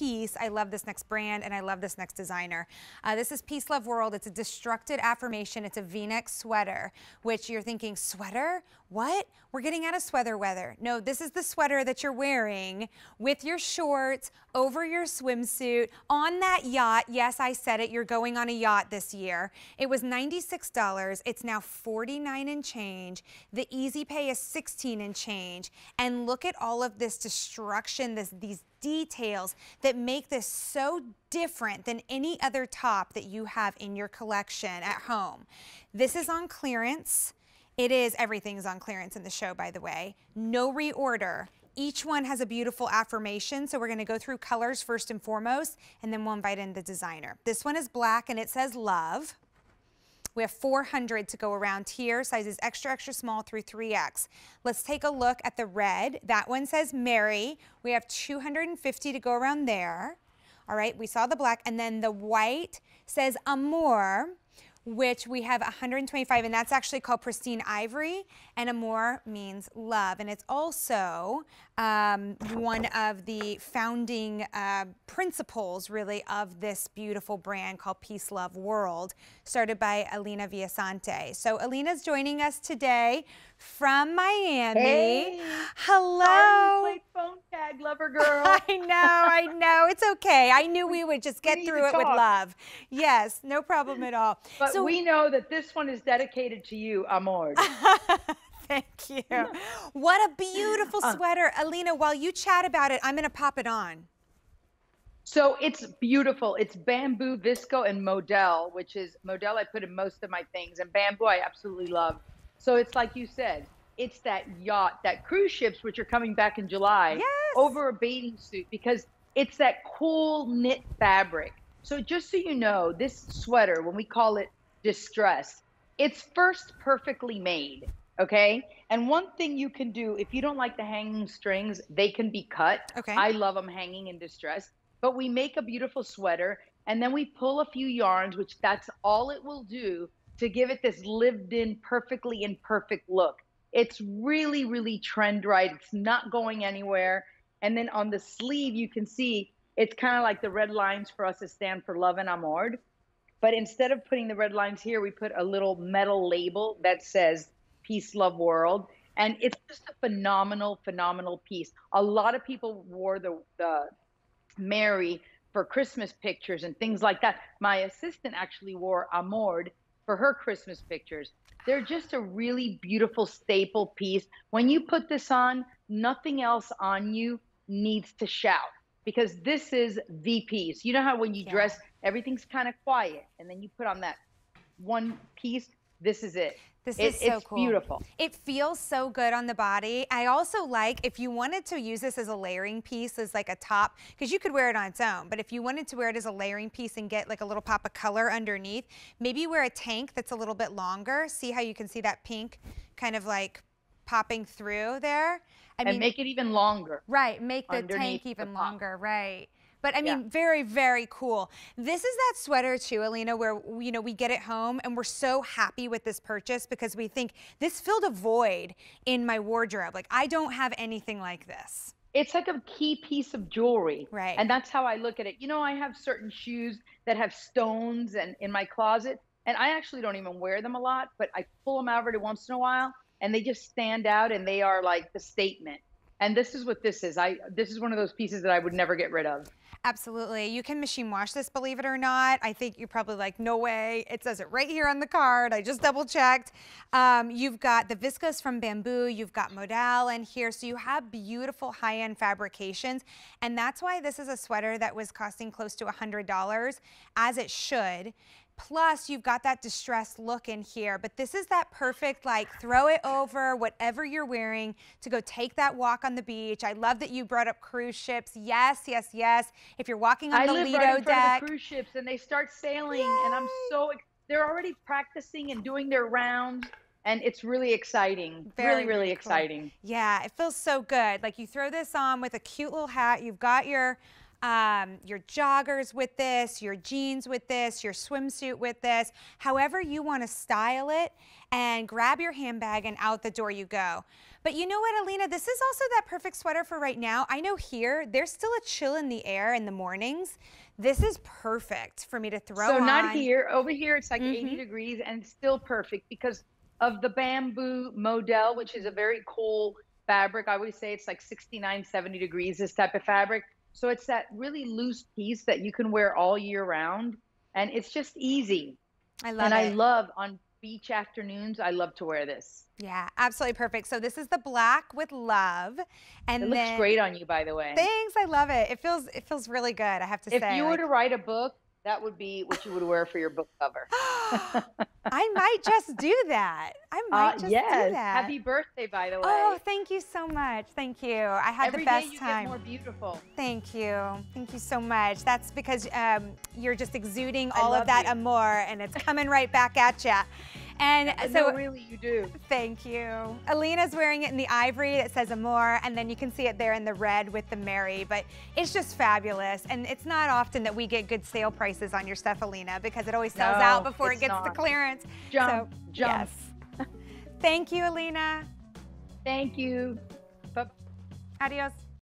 piece. I love this next brand and I love this next designer. Uh, this is Peace Love World. It's a destructed affirmation. It's a v-neck sweater, which you're thinking, sweater? What? We're getting out of sweater weather. No, this is the sweater that you're wearing with your shorts over your swimsuit on that yacht. Yes, I said it. You're going on a yacht this year. It was $96. It's now 49 and change. The easy pay is 16 and change. And look at all of this destruction, this, these details that make this so different than any other top that you have in your collection at home. This is on clearance. It is, everything's on clearance in the show, by the way. No reorder. Each one has a beautiful affirmation, so we're gonna go through colors first and foremost, and then we'll invite in the designer. This one is black and it says love. We have 400 to go around here, sizes extra, extra small through 3X. Let's take a look at the red. That one says Merry. We have 250 to go around there. All right, we saw the black, and then the white says Amor which we have 125, and that's actually called pristine ivory, and amor means love. And it's also um, one of the founding uh, principles, really, of this beautiful brand called Peace Love World, started by Alina Villasante. So Alina's joining us today from Miami. Hey. Hello. Tag, lover girl. I know, I know. It's okay. I knew we would just get through it talk. with love. Yes, no problem at all. But so, we know that this one is dedicated to you, Amor. Thank you. What a beautiful uh. sweater. Alina, while you chat about it, I'm going to pop it on. So it's beautiful. It's bamboo, visco, and modal, which is modal I put in most of my things, and bamboo I absolutely love. So it's like you said, it's that yacht, that cruise ships, which are coming back in July, yes. over a bathing suit because it's that cool knit fabric. So just so you know, this sweater, when we call it distress, it's first perfectly made. Okay. And one thing you can do if you don't like the hanging strings, they can be cut. Okay. I love them hanging in distress. But we make a beautiful sweater and then we pull a few yarns, which that's all it will do to give it this lived in, perfectly imperfect look. It's really, really trend right. It's not going anywhere. And then on the sleeve, you can see it's kind of like the red lines for us to stand for love and amor. But instead of putting the red lines here, we put a little metal label that says peace, love, world. And it's just a phenomenal, phenomenal piece. A lot of people wore the, the Merry for Christmas pictures and things like that. My assistant actually wore Amor for her Christmas pictures. They're just a really beautiful staple piece. When you put this on, nothing else on you needs to shout because this is the piece. You know how when you yeah. dress, everything's kind of quiet, and then you put on that one piece, this is it. This it, is so it's cool. beautiful. It feels so good on the body. I also like if you wanted to use this as a layering piece as like a top, because you could wear it on its own, but if you wanted to wear it as a layering piece and get like a little pop of color underneath, maybe wear a tank that's a little bit longer. See how you can see that pink kind of like popping through there? I and mean, make it even longer. Right, make the tank even longer, right. But I mean, yeah. very, very cool. This is that sweater too, Alina, where, you know, we get it home and we're so happy with this purchase because we think this filled a void in my wardrobe. Like I don't have anything like this. It's like a key piece of jewelry. Right. And that's how I look at it. You know, I have certain shoes that have stones and in my closet and I actually don't even wear them a lot, but I pull them out every once in a while and they just stand out and they are like the statement. And this is what this is. I this is one of those pieces that I would never get rid of. Absolutely. You can machine wash this, believe it or not. I think you're probably like, no way. It says it right here on the card. I just double checked. Um, you've got the viscose from bamboo. You've got modal in here. So you have beautiful high-end fabrications. And that's why this is a sweater that was costing close to $100, as it should. Plus, you've got that distressed look in here, but this is that perfect, like, throw it over whatever you're wearing to go take that walk on the beach. I love that you brought up cruise ships. Yes, yes, yes. If you're walking on I the live Lido right in front deck. Of the cruise ships, and they start sailing, Yay. and I'm so, they're already practicing and doing their rounds and it's really exciting. Very, really, really cool. exciting. Yeah, it feels so good. Like you throw this on with a cute little hat. You've got your um, your joggers with this, your jeans with this, your swimsuit with this, however you want to style it, and grab your handbag and out the door you go. But you know what, Alina? This is also that perfect sweater for right now. I know here, there's still a chill in the air in the mornings. This is perfect for me to throw so on. not here. Over here, it's like Mhm. 80 degrees and still perfect because of the bamboo modal, which is a very cool fabric. I always say it's like 69, 70 degrees, this type of fabric. So it's that really loose piece that you can wear all year round. And it's just easy. I love it. and it. I love on beach afternoons, I love to wear this. yeah, absolutely perfect. So this is the black with love. And It looks then, great on you, by the way. Thanks, I love it. It feels it feels really good, I have to If say. If you were like- to write a book, that would be what you would wear for your book cover. I might just do that. I might Uh, just yes. do that. Happy birthday, by the way. Oh, thank you so much. Thank you. I had Every the day best you time. get more beautiful. Thank you. Thank you so much. That's because um, you're just exuding all of that you. amour and it's coming right back at you. And so no, really, you do. Thank you. Alina's wearing it in the ivory that says Amore, and then you can see it there in the red with the Merry. But it's just fabulous, and it's not often that we get good sale prices on your stuff, Alina, because it always sells No, out before it gets to not. clearance. Jump, so, jump. Yes. Thank you, Alina. Thank you. Bye. Adios.